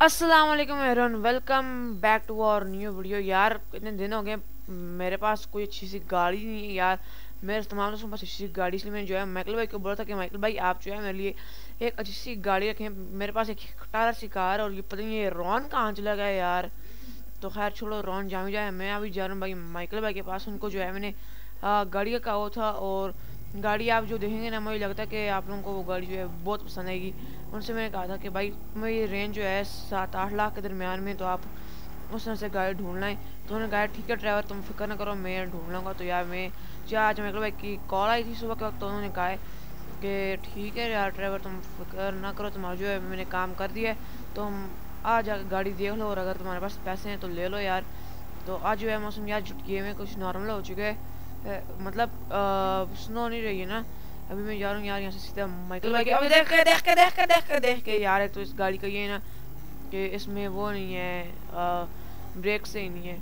السلام علیکم everyone welcome back to اور نیو ویڈیو یار، اتنے دن ہو گئے، میرے پاس کوئی اچھی سی گاڑی نہیں ہے یار. میرے تمام دوستوں کے پاس اچھی سی گاڑی، اس لیے میں جو ہے مائیکل بھائی کو بولا تھا کہ مائیکل بھائی، آپ جو ہے میرے لیے ایک اچھی سی گاڑی رکھیں. میرے پاس ایک کٹارا سی کار اور یہ پتہ نہیں یہ رون کہاں چلا گیا یار. تو خیر چھوڑو، رون جامی جائے میں ابھی جا رہا ہوں بھائی مائیکل بھائی کے پاس، ان کو جو ہے میں نے گاڑی کا کہا تھا اور گاڑی آپ جو دیکھیں گے نا، مجھے لگتا ہے کہ آپ لوگوں کو وہ گاڑی جو ہے بہت پسند آئے گی۔ ان سے میں نے کہا تھا کہ بھائی، میری رینج جو ہے سات آٹھ لاکھ کے درمیان میں، تو آپ اس طرح سے گاڑی ڈھونڈ لائیں۔ تو انہوں نے کہا، ٹھیک ہے ڈرائیور، تم فکر نہ کرو، میں ڈھونڈ لوں گا۔ تو یار، میں جا آج میرے بھائی کی کال آئی تھی صبح کے وقت، تو انہوں نے کہا ہے کہ ٹھیک ہے یار ڈرائیور، تم فکر نہ کرو، تمہارا جو ہے میں نے کام کر دیا ہے۔ تو ہم آ جا کے گاڑی دیکھ لو اور اگر تمہارے پاس پیسے ہیں تو لے لو یار۔ تو آج جو ہے موسم یار جھٹکیے میں کچھ نارمل ہو چکے ہے۔ مطلب سنو نہیں رہی ہے نا۔ ابھی میں جا رہا ہوں یار یہاں سے سیدھا مائیکل بھائی ابھی دیکھ کے دیکھ کے دیکھ کے دیکھ کے دیکھ کے۔ یار ایک تو اس گاڑی کا یہ ہے نا کہ اس میں وہ نہیں ہے بریک سے ہی نہیں ہے۔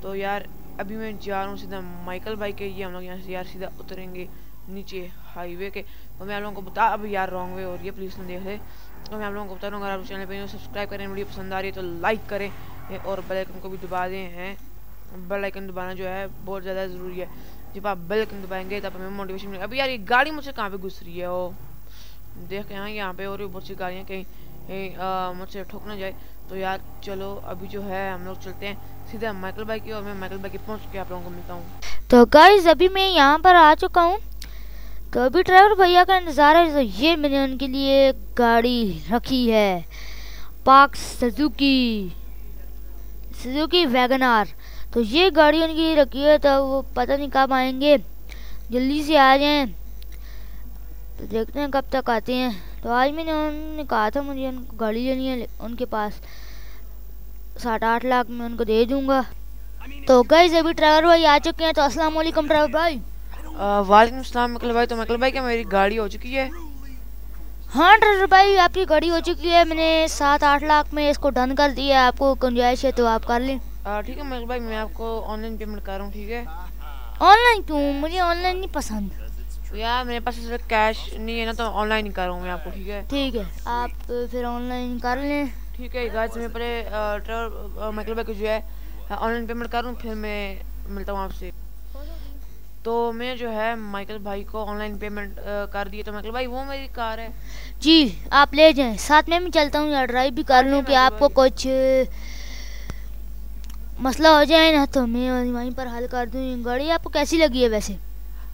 تو یار، ابھی میں جا رہا ہوں سیدھا مائیکل بھائی کے۔ یہ ہم لوگ یہاں سے یار سیدھا اتریں گے نیچے ہائی وے کے۔ تو میں آپ لوگوں کو بتا ابھی یار رانگ وے اور یہ پولیس نے دیکھ لے تو میں آپ لوگوں کو بتا رہا ہوں، اگر آپ چینل پہ سبسکرائب کریں۔ ویڈیو پسند آ رہی ہے تو لائک کریں۔ اور بیل آئکن کو بھی دبا دیں ہیں۔ بیل آئکن دبانا جو ہے، بہت زیادہ ضروری ہے۔ جب آپ بیل آئکن دبائیں گے تب ہمیں موٹیویشن ملے ابھی یار یہ گاڑی مجھ سے کہاں پہ گھس رہی ہے؟ وہ دیکھ کے ہاں یہاں پہ اور بھی بہت سی گاڑیاں کہیں مجھ سے ٹھوک نہ جائے۔ تو یار چلو، ابھی جو ہے ہم لوگ چلتے ہیں سیدھا مائیکل بھائی کی اور میں مائیکل بھائی کی پہنچ کے آپ لوگوں کو ملتا ہوں۔ تو گائز ابھی میں یہاں پر آ چکا ہوں۔ تو ابھی ڈرائیور بھیا کا انتظار ہے تو یہ میں نے ان کے لیے گاڑی رکھی ہے۔ پاک سزوکی سزوکی ویگنار تو یہ گاڑی ان کی رکھی ہے تو وہ پتہ نہیں کب آئیں گے۔ جلدی سے آ جائیں۔ تو دیکھتے ہیں کب تک آتے ہیں۔ تو آج میں نے انہوں نے کہا تھا مجھے ان کو گاڑی لینی ہے ان کے پاس ساٹھ آٹھ لاکھ میں ان کو دے دوں گا۔ تو گئے ابھی ڈرائیور بھائی آ چکے ہیں۔ تو السلام علیکم ڈرائیور بھائی۔ وعلیکم السلام مکل بھائی۔ تو مکل بھائی کیا میری گاڑی ہو چکی ہے؟ ہاں ڈرائیور بھائی آپ کی گاڑی ہو چکی ہے۔ میں نے سات آٹھ لاکھ میں اس کو ڈن کر دیا آپ کو گنجائش ہے تو آپ کر لیں۔ ٹھیک ہے مکل بھائی میں آپ کو آن لائن پیمنٹ کر رہا ہوں ٹھیک ہے؟ آن لائن کیوں؟ مجھے آن لائن نہیں پسند۔ یار میرے پاس کیش نہیں ہے نا تو آن لائن ہی کر رہا ہوں میں آپ کو ٹھیک ہے؟ ٹھیک ہے آپ پھر آن لائن کر لیں۔ ٹھیک ہے گاڑی میں پہلے مکل بھائی کو جو ہے آن لائن پیمنٹ کروں پھر میں ملتا ہوں آپ سے۔ تو میں جو ہے مائیکل بھائی کو آن لائن پیمنٹ کر دی تو مائیکل بھائی وہ میری کار ہے۔ جی آپ لے جائیں۔ ساتھ میں بھی چلتا ہوں یا ڈرائیو بھی کر لوں کہ آپ کو کچھ مسئلہ ہو جائے نا تو میں وہیں پر حل کر دوں گاڑی آپ کو کیسی لگی ہے ویسے؟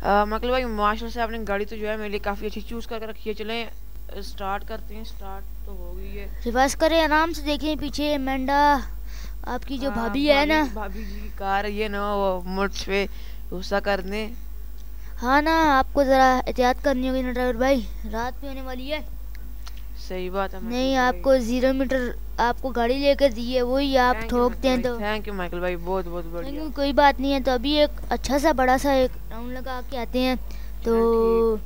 مائیکل بھائی ماشاء سے آپ نے گاڑی تو جو ہے میرے لیے کافی اچھی چوز کر کے رکھی ہے۔ چلیں اسٹارٹ کرتے ہیں۔ اسٹارٹ تو ہو گئی ہے۔ ریورس کریں آرام سے دیکھیں پیچھے۔ مینڈا آپ کی جو بھابھی ہے نا۔ بھابھی جی کی کار یہ نا وہ مجھ پہ غصہ کرنے۔ ہاں نا آپ کو ذرا احتیاط کرنی ہوگی نا ڈرائیور بھائی۔ رات بھی ہونے والی ہے۔ صحیح بات ہے۔ نہیں آپ کو زیرو میٹر آپ کو گاڑی لے کر دی ہے وہی آپ ٹھوکتے ہیں تو۔ تھینک یو مائیکل بھائی. بہت بہت بڑھیا۔ کوئی بات نہیں ہے۔ تو ابھی ایک اچھا سا بڑا سا ایک راؤنڈ لگا کے آتے ہیں۔ تو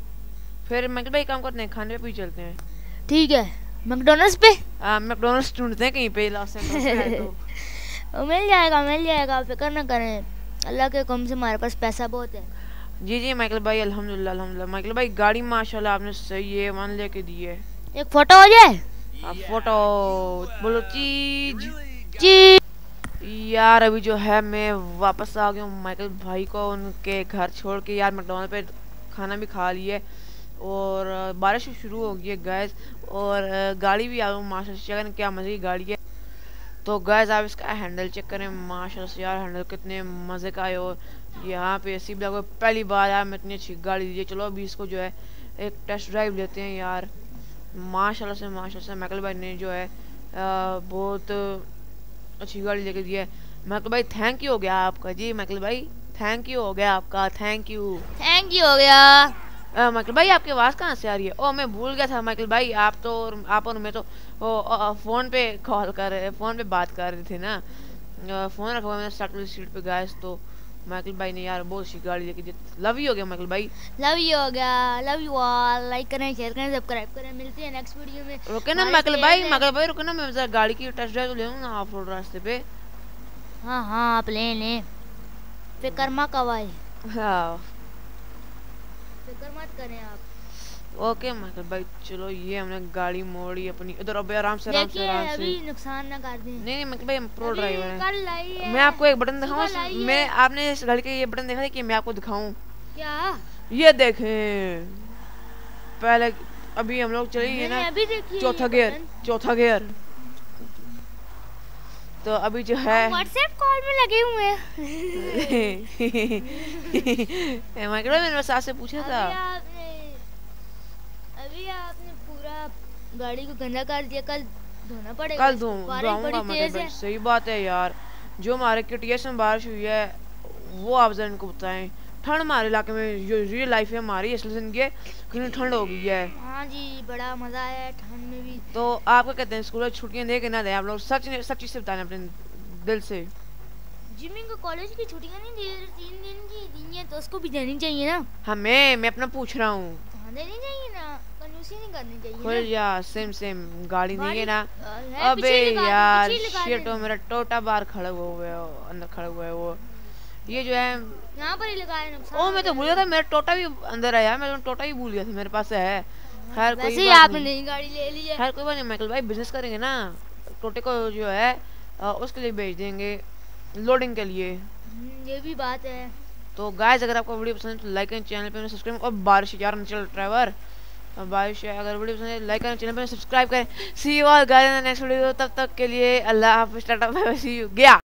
پھر مائیکل بھائی کام کرتے ہیں کھانے پہ چلتے ہیں۔ ٹھیک ہے۔ میکڈونلڈس پہ؟ ہاں میکڈونلڈس ڈھونڈتے ہیں کہیں پہ لاسٹ مل جائے گا مل جائے گا فکر نہ کریں۔ اللہ کے حکم سے ہمارے پاس پیسہ بہت ہے۔ جی جی مائیکل بھائی الحمد للہ الحمد للہ مائیکل بھائی گاڑی ماشاء اللہ آپ نے صحیح ہے ون لے کے دی ہے۔ ایک فوٹو ہو جائے۔ فوٹو بولو چیز۔ جی یار، ابھی جو ہے میں واپس آ گیا ہوں۔ مائیکل بھائی کو ان کے گھر چھوڑ کے، یار میکڈونلڈ پہ کھانا بھی کھا لیے۔ اور بارش بھی شروع ہو گئی ہے گیس اور گاڑی بھی آ گئی ماشاء اللہ چیک کیا مزے کی گاڑی ہے۔ تو گیس آپ اس کا ہینڈل چیک کریں۔ ماشاء اللہ یار ہینڈل کتنے مزے کا ہے۔ اور یہاں پہ سی بلا پہلی بار یار، میں اتنی اچھی گاڑی دیجیے چلو، ابھی اس کو جو ہے ایک ٹیسٹ ڈرائیو لیتے ہیں یار۔ ماشاء اللہ سے ماشاء اللہ سے مائیکل بھائی نے جو ہے بہت اچھی گاڑی لے کے دی ہے۔ مائیکل بھائی تھینک یو ہو گیا آپ کا۔ جی مائیکل بھائی تھینک یو ہو گیا آپ کا۔ تھینک یو تھینک یو ہو گیا۔ مائیکل بھائی آپ کی آواز کہاں سے آ رہی ہے؟ او میں بھول گیا تھا۔ مائیکل بھائی آپ تو آپ اور میں تو فون پہ کال کر رہے فون پہ بات کر رہے تھے نا۔ فون رکھا ہوا میں نے سیٹ پہ گیا تو مائیکل بھائی نے یار بہت اچھی گاڑی لے کے لو یو ہو گیا مائیکل بھائی لو یو ہو گیا. لو یو آل لائک کریں شیئر کریں سبسکرائب کریں. ملتے ہیں نیکسٹ ویڈیو میں. رکے نا مائیکل بھائی مائیکل بھائی رکے نا میں ذرا گاڑی کی ٹیسٹ ڈرائیو لے لوں نا آف روڈ راستے پہ. ہاں ہاں آپ لیں لیں. فکر مت کوائے ہاں۔ فکر مت کریں آپ. اوکے مگر بھائی چلو یہ ہم نے گاڑی موڑی اپنی ادھر ابھی آرام سے آرام سے آرام سے نقصان نہ کر دیں نہیں نہیں بھائی پرو ڈرائیور ہیں میں آپ کو ایک بٹن دکھاؤں میں آپ نے اس گاڑی کا یہ بٹن دیکھا کہ میں آپ کو دکھاؤں کیا یہ دیکھیں پہلے ابھی ہم لوگ چلیں گے نا چوتھا گیئر چوتھا گیئر تو ابھی جو ہے واٹس ایپ کال میں لگے ہوئے ہیں میں نے آپ سے پوچھا تھا آپ نے پورا گاڑی کو گندا کر دیا کل دھونا پڑے کل گا صحیح بات ہے یار جو ہمارے کٹیس میں بارش ہوئی ہے وہ آپ ذرا ان کو بتائیں ٹھنڈ ہمارے علاقے میں جو لائف ہے ہماری ٹھنڈ ہو گئی ہے ہاں جی بڑا مزہ آیا ہے ٹھنڈ میں بھی تو آپ کو کہتے ہیں اسکول میں چھٹیاں دے کے نہ دیں آپ لوگ سچ سے بتائیں اپنے دل سے جی کو کالج کی چھٹیاں نہیں دے تین دن کی دی ہیں تو اس کو بھی دینی چاہیے نا ہمیں میں اپنا پوچھ رہا ہوں دینی چاہیے نا کھل جا سم سم گاڑی نہیں ہے نا ابے یار شیٹو میرا ٹوٹا بار کھڑا ہوا ہے اندر کھڑا ہوا ہے وہ یہ جو ہے یہاں پر ہی لگا ہے نقصان او میں تو بھول گیا تھا میرا ٹوٹا بھی اندر آیا میں تو ٹوٹا ہی بھول گیا تھا میرے پاس ہے خیر کوئی ویسے آپ نے نئی گاڑی لے لی ہے خیر کوئی بات نہیں مائیکل بھائی بزنس کریں گے نا ٹوٹے کو جو ہے اس کے لیے بھیج دیں گے لوڈنگ کے لیے یہ بھی بات ہے تو گائز اگر آپ کو ویڈیو پسند ہے تو لائک اینڈ چینل پہ سبسکرائب اور بارش یار چل ڈرائیور بھائی شیئر اگر ویڈیو پسند ہے لائک کریں، چینل پر سبسکرائب کریں۔ سی اور گائے نیکسٹ ویڈیو تب تک کے لیے اللہ حافظ، ٹاٹا سی یو گیا۔